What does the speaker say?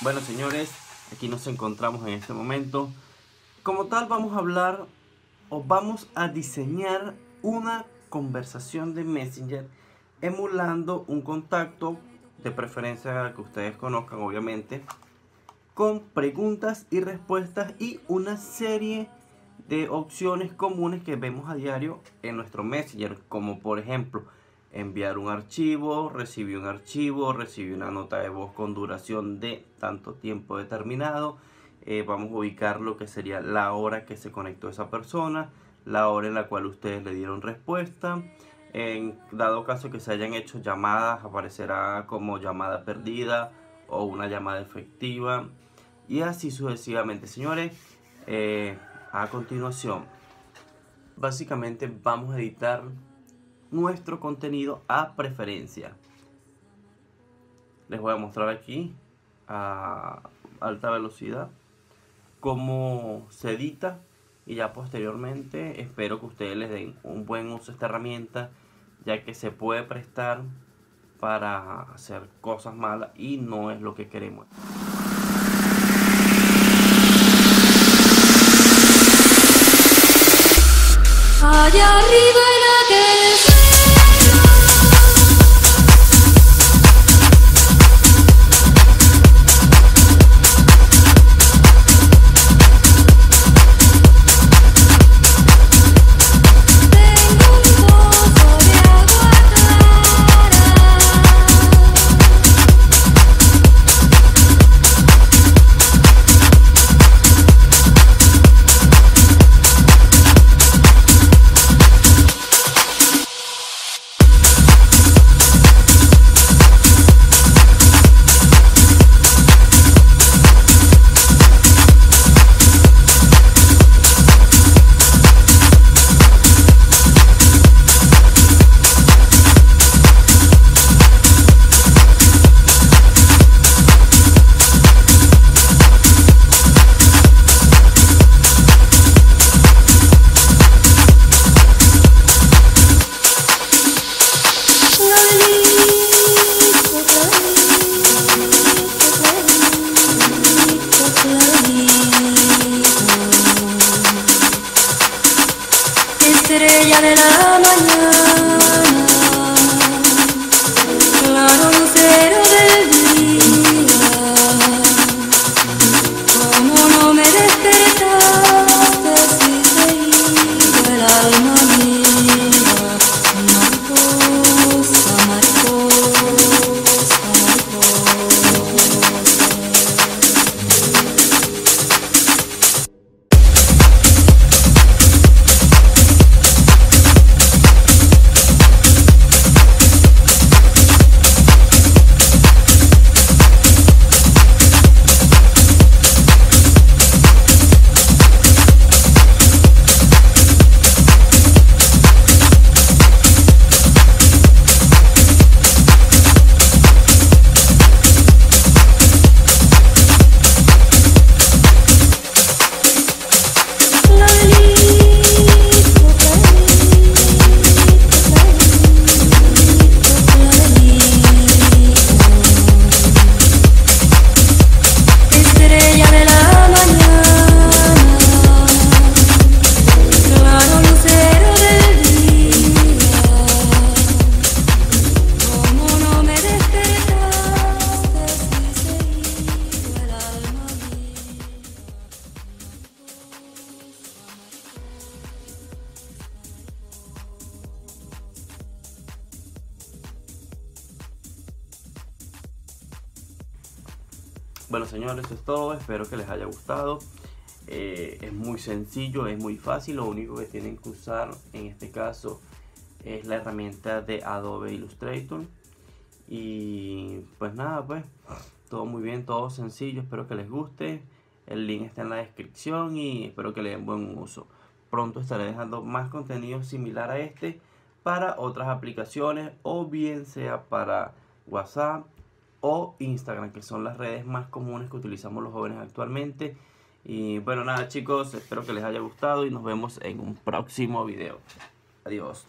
Bueno señores, aquí nos encontramos en este momento. Como tal vamos a hablar o vamos a diseñar una conversación de Messenger emulando un contacto de preferencia que ustedes conozcan obviamente con preguntas y respuestas y una serie de opciones comunes que vemos a diario en nuestro Messenger como por ejemplo enviar un archivo, recibir un archivo, recibir una nota de voz con duración de tanto tiempo determinado. Eh, vamos a ubicar lo que sería la hora que se conectó esa persona, la hora en la cual ustedes le dieron respuesta. En dado caso que se hayan hecho llamadas, aparecerá como llamada perdida o una llamada efectiva. Y así sucesivamente, señores. Eh, a continuación, básicamente vamos a editar nuestro contenido a preferencia. Les voy a mostrar aquí a alta velocidad cómo se edita y ya posteriormente espero que ustedes les den un buen uso a esta herramienta ya que se puede prestar para hacer cosas malas y no es lo que queremos. Allá arriba estrella de la mañana, Bueno señores, eso es todo, espero que les haya gustado. Eh, es muy sencillo, es muy fácil, lo único que tienen que usar en este caso es la herramienta de Adobe Illustrator. Y pues nada, pues todo muy bien, todo sencillo, espero que les guste. El link está en la descripción y espero que le den buen uso. Pronto estaré dejando más contenido similar a este para otras aplicaciones o bien sea para WhatsApp o Instagram, que son las redes más comunes que utilizamos los jóvenes actualmente. Y bueno, nada chicos, espero que les haya gustado y nos vemos en un próximo video. Adiós.